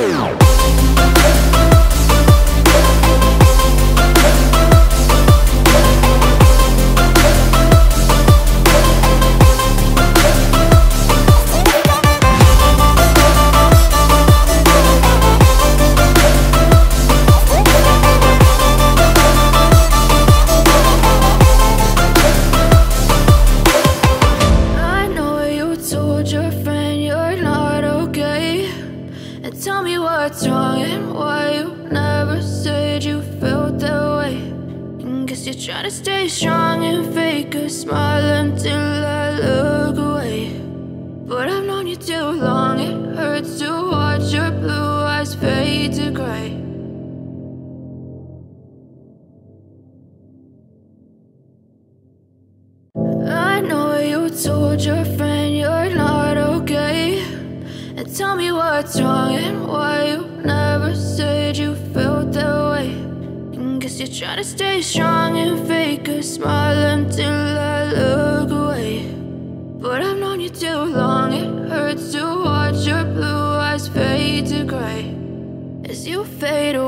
As fade away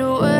away.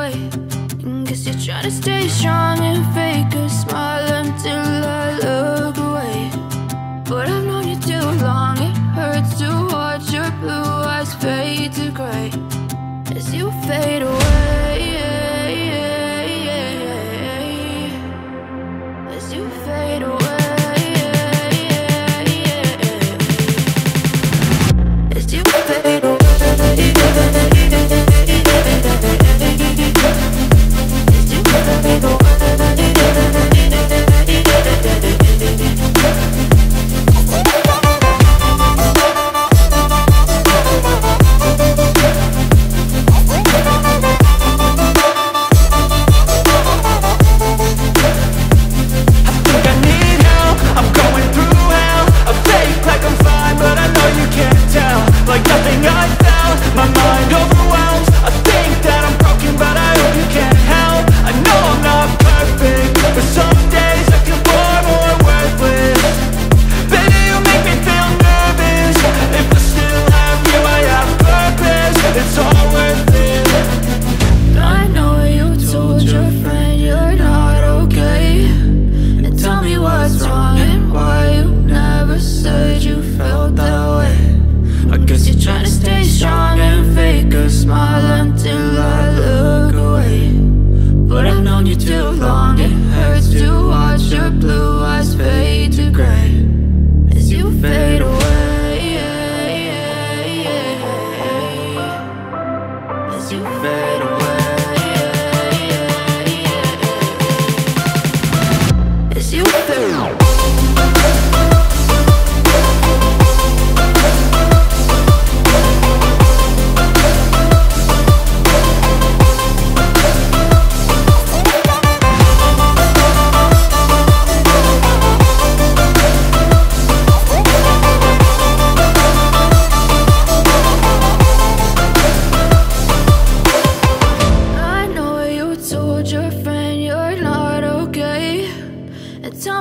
trying to stay strong and fake a smile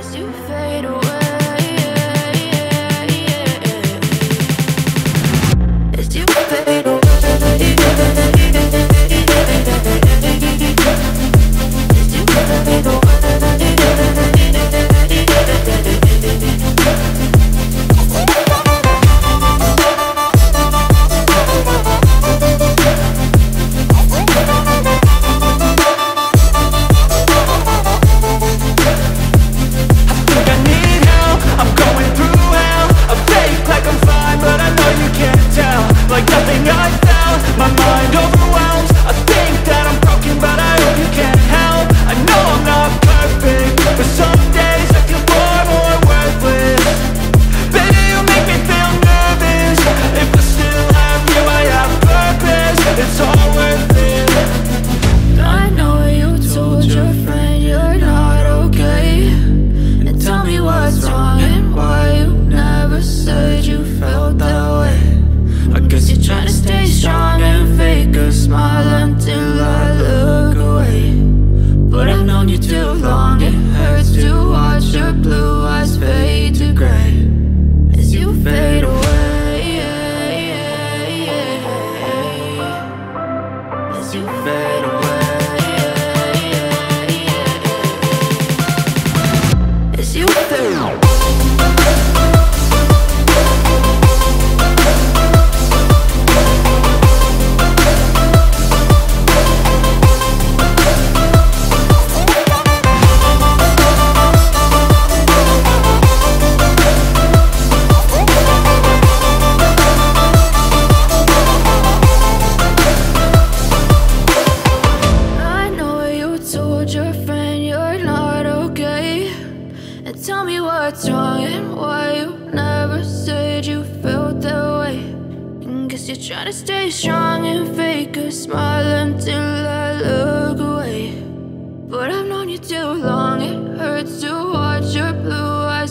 as you fade away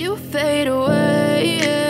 you fade away. As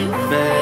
You fade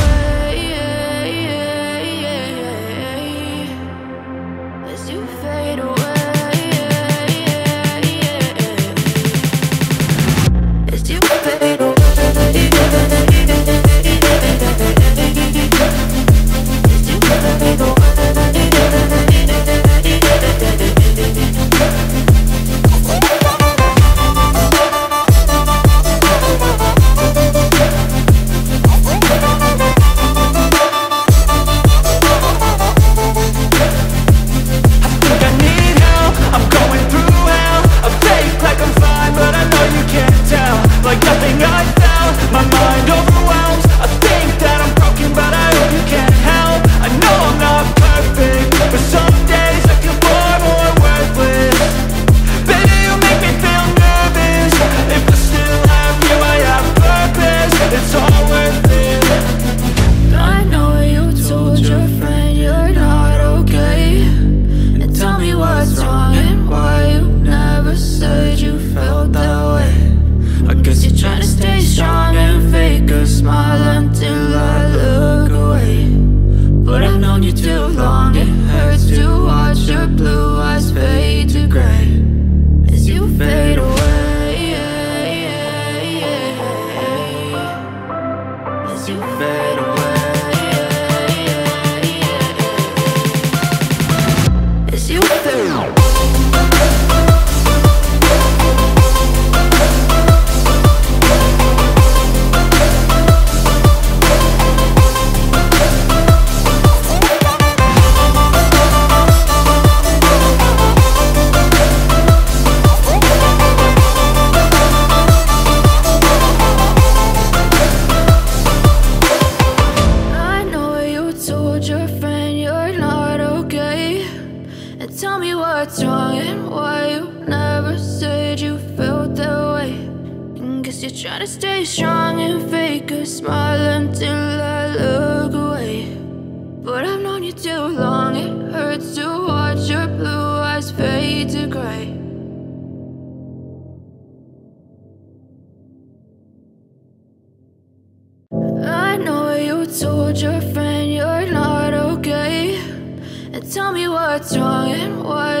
stay and fake a smile until I look away. But I've known you too long, it hurts to watch your blue eyes fade to gray. I know you told your friend you're not okay. And tell me what's wrong and why